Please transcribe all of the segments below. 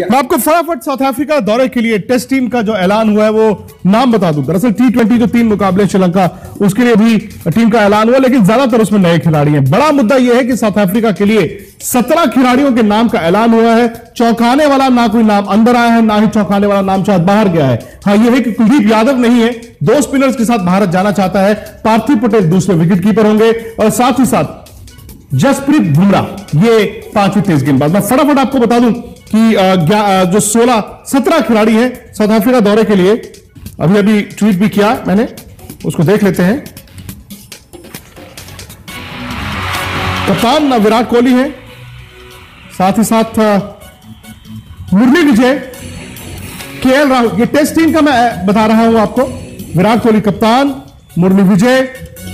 मैं आपको फटाफट साउथ अफ्रीका दौरे के लिए टेस्ट टीम का जो ऐलान हुआ है, वो नाम बता दूँ। दरअसल टी ट्वेंटी जो तीन मुकाबले श्रीलंका, उसके लिए भी टीम का ऐलान हुआ, लेकिन ज़्यादातर उसमें नए खिलाड़ी हैं। बड़ा मुद्दा यह है कि साउथ अफ्रीका के लिए सत्रह खिलाड़ियों के नाम का ऐलान हुआ है। चौंकाने वाला ना कोई नाम अंदर आया है, ना ही चौंकाने वाला नाम शायद बाहर गया है। हाँ यह है कि कुलदीप यादव नहीं है, दो स्पिनर्स के साथ भारत जाना चाहता है। पार्थिव पटेल दूसरे विकेट कीपर होंगे, और साथ ही साथ जसप्रीत बुमराह, ये पांचवी तेज गेंदबाज। मैं फटाफट आपको बता दूँ कि जो 16 17 खिलाड़ी हैं साउथ अफ्रीका दौरे के लिए, अभी अभी ट्वीट भी किया मैंने, उसको देख लेते हैं। कप्तान विराट कोहली है, साथ ही साथ मुरली विजय, के एल राहुल, ये टेस्ट टीम का मैं बता रहा हूँ आपको, विराट कोहली कप्तान, Murali Vijay,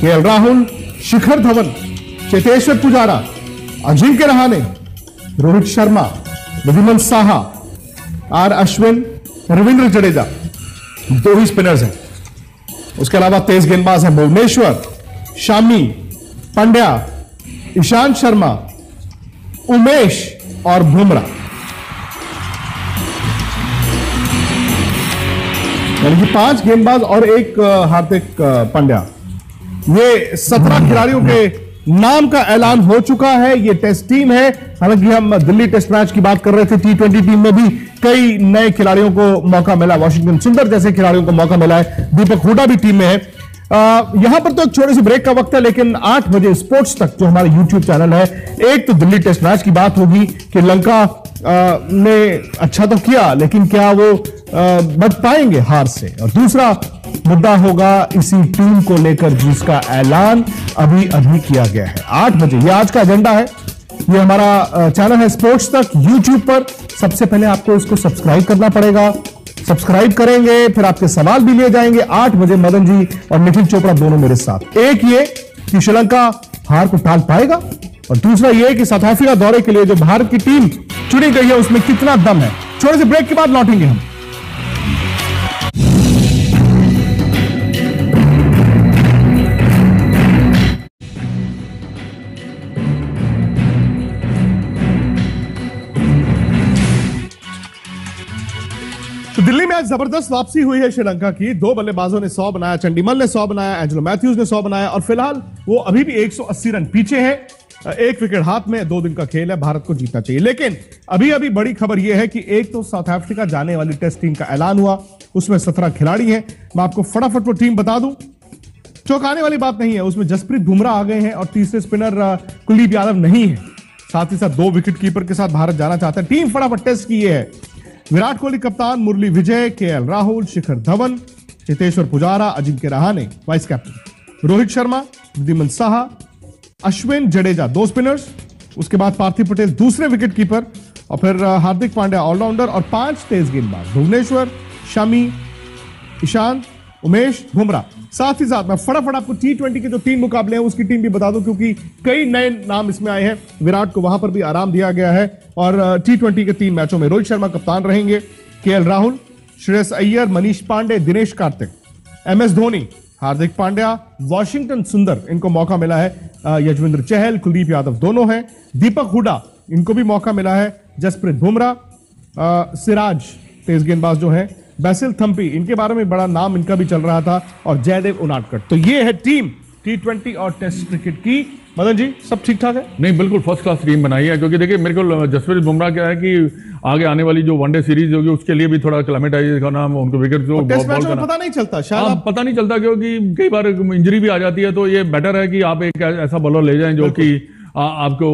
K L Rahul, Shikhar Dhawan, Cheteshwar Pujara Ajinkya Rahane Rohit Sharma. Wriddhiman Saha, R Ashwin, Ravindra Jadeja. दो ही स्पिनर्स हैं। उसके अलावा तेज गेंदबाज हैं भुवनेश्वर, शामी, पंड्या ईशांत शर्मा, उमेश और बुमराह यानी कि पाँच गेंदबाज और एक हार्दिक पांड्या। ये सत्रह खिलाड़ियों के नाम का ऐलान हो चुका है ये टेस्ट टीम है। हालाँकि हम दिल्ली टेस्ट मैच की बात कर रहे थे टी ट्वेंटी टीम में भी कई नए खिलाड़ियों को मौका मिला। वॉशिंगटन सुंदर जैसे खिलाड़ियों को मौका मिला है। दीपक हुडा भी टीम में है। आ, यहाँ पर तो एक छोटे से ब्रेक का वक्त है लेकिन आठ बजे स्पोर्ट्स तक जो हमारा यूट्यूब चैनल है एक तो दिल्ली टेस्ट मैच की बात होगी कि लंका ने अच्छा तो किया लेकिन क्या वो बच पाएँगे हार से? और दूसरा मुद्दा होगा इसी टीम को लेकर जिसका ऐलान अभी अभी किया गया है। आठ बजे, ये आज का एजेंडा है। ये हमारा चैनल है स्पोर्ट्स तक यूट्यूब पर। सबसे पहले आपको इसको सब्सक्राइब करना पड़ेगा। सब्सक्राइब करेंगे, फिर आपके सवाल भी लिए जाएँगे। आठ बजे मदन जी और निखिल चोपड़ा दोनों मेरे साथ। एक ये कि श्रीलंका हार को टाल पाएगा, और दूसरा ये कि साउथ अफ्रीका दौरे के लिए जो भारत की टीम चुनी गई है, उसमें कितना दम है। छोटे से ब्रेक के बाद लौटेंगे हम। दिल्ली में आज ज़बरदस्त वापसी हुई है श्रीलंका की। दो बल्लेबाजों ने सौ बनाया, चंडीमल ने सौ बनाया, एंजलो मैथ्यूज ने सौ बनाया और फ़िलहाल वो अभी भी 180 रन पीछे है। एक विकेट हाथ में, दो दिन का खेल है, भारत को जीतना चाहिए। लेकिन अभी अभी बड़ी खबर यह है कि एक तो साउथ अफ्रीका जाने वाली टेस्ट टीम का ऐलान हुआ, उसमें सत्रह खिलाड़ी हैं। मैं आपको फटाफट वो टीम बता दूँ। चौंकाने वाली बात नहीं है, उसमें जसप्रीत बुमराह आ गए हैं और तीसरे स्पिनर कुलदीप यादव नहीं है। साथ ही साथ दो विकेट कीपर के साथ भारत जाना चाहता है। टीम फटाफट टेस्ट की है। विराट कोहली कप्तान, Murali Vijay, K Rahul, Shikhar Dhawan Cheteshwar Pujara, Ajinkya Rahane vice captain. Rohit Sharma Wriddhiman Saha, Ashwin Jadeja, दो स्पिनर्स। उसके बाद पार्थिव पटेल, दूसरे विकेट कीपर और फिर हार्दिक पांड्या, ऑलराउंडर और पाँच तेज गेंदबाज, भुवनेश्वर, शमी, ईशांत, उमेश, बुमराह। साथ ही साथ मैं फटाफट आपको टी ट्वेंटी के जो तीन मुकाबले हैं, उसकी टीम भी बता दूँ, क्योंकि कई नए नाम इसमें आए हैं। विराट को वहाँ पर भी आराम दिया गया है और टी ट्वेंटी के तीन मैचों में रोहित शर्मा कप्तान रहेंगे। K Rahul, Shreyas Iyer, Manish Pandey, Dinesh Karthik, M S Dhoni, Hardik Pandya, Washington Sundar, इनको मौका मिला है। यजवेंद्र चहल, कुलदीप यादव दोनों हैं। दीपक हुडा, इनको भी मौका मिला है। जसप्रीत बुमराह सिराज तेज गेंदबाज जो है बैसिल थम्पी इनके बारे में बड़ा नाम इनका भी चल रहा था और जयदेव उनाटकट तो ये है टीम टी ट्वेंटी और टेस्ट क्रिकेट की। मदन जी सब ठीक ठाक है? नहीं बिल्कुल फ़र्स्ट क्लास टीम बनाई है क्योंकि देखिए मेरे को जसप्रीत बुमराह क्या है कि आगे आने वाली जो वनडे सीरीज़ होगी उसके लिए भी थोड़ा क्लाइमेटाइज करना उनको विकेट जो मैच में पता नहीं चलता शायद हाँ, पता नहीं चलता क्योंकि कई बार इंजरी भी आ जाती है तो ये बेटर है कि आप एक ऐसा बॉलर ले जाएँ जो कि आपको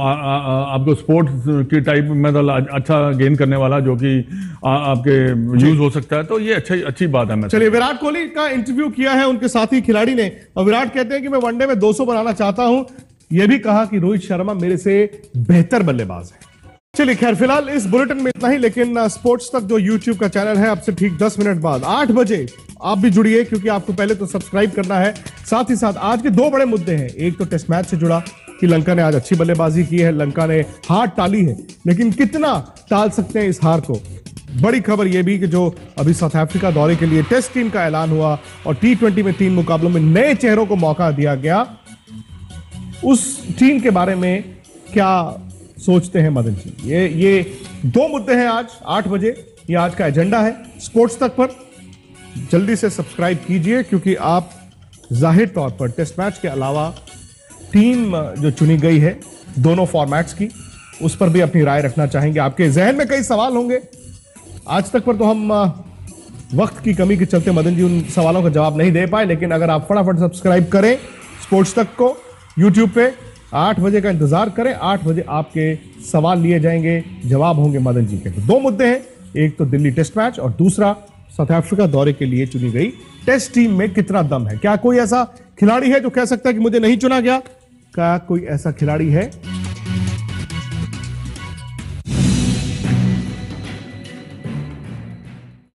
आपको स्पोर्ट्स की टाइप मतलब अच्छा गेन करने वाला जो कि आपके यूज़ हो सकता है तो ये अच्छा अच्छी बात है चलिए विराट कोहली का इंटरव्यू किया है उनके साथी खिलाड़ी ने और विराट कहते हैं कि मैं वनडे में 200 बनाना चाहता हूँ। यह भी कहा कि रोहित शर्मा मेरे से बेहतर बल्लेबाज है। चलिए खैर फ़िलहाल इस बुलेटिन में इतना ही लेकिन स्पोर्ट्स तक जो यूट्यूब का चैनल है अब से ठीक 10 मिनट बाद 8 बजे आप भी जुड़िए क्योंकि आपको पहले तो सब्सक्राइब करना है। साथ ही साथ आज के दो बड़े मुद्दे हैं। एक तो टेस्ट मैच से जुड़ा कि लंका ने आज अच्छी बल्लेबाजी की है, लंका ने हार टाली है। लेकिन कितना टाल सकते हैं इस हार को? बड़ी खबर यह भी कि जो अभी साउथ अफ्रीका दौरे के लिए टेस्ट टीम का ऐलान हुआ और टी ट्वेंटी में तीन मुकाबलों में नए चेहरों को मौका दिया गया, उस टीम के बारे में क्या सोचते हैं मदन जी? ये ये दो मुद्दे हैं आज, आठ बजे। ये आज का एजेंडा है स्पोर्ट्स तक पर। जल्दी से सब्सक्राइब कीजिए, क्योंकि आप ज़ाहिर तौर पर टेस्ट मैच के अलावा टीम जो चुनी गई है, दोनों फॉर्मेट्स की, उस पर भी अपनी राय रखना चाहेंगे। आपके जहन में कई सवाल होंगे। आज तक पर तो हम वक्त की कमी के चलते मदन जी उन सवालों का जवाब नहीं दे पाए, लेकिन अगर आप फटाफट सब्सक्राइब करें स्पोर्ट्स तक को यूट्यूब पे, आठ बजे का इंतज़ार करें, आठ बजे आपके सवाल लिए जाएँगे, जवाब होंगे मदन जी के। तो दो मुद्दे हैं, एक तो दिल्ली टेस्ट मैच और दूसरा साउथ अफ्रीका दौरे के लिए चुनी गई टेस्ट टीम में कितना दम है? क्या कोई ऐसा खिलाड़ी है जो कह सकता है कि मुझे नहीं चुना गया? क्या कोई ऐसा खिलाड़ी है?